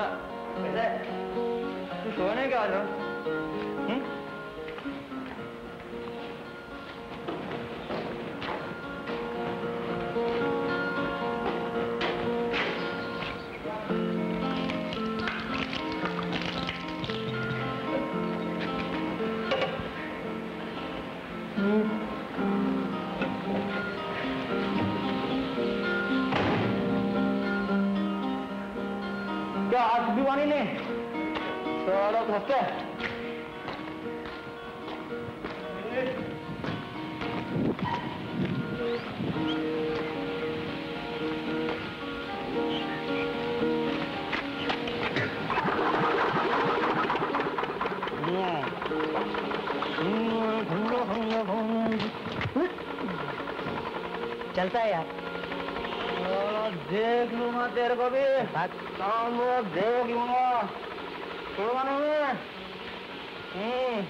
的，没事，你说那干啥？嗯？嗯。क्या आज भी पानी नहीं सारा तो हफ़्ते चलता है यार। 대규모나 때려가비 나뭐 대규모 돌아가네 응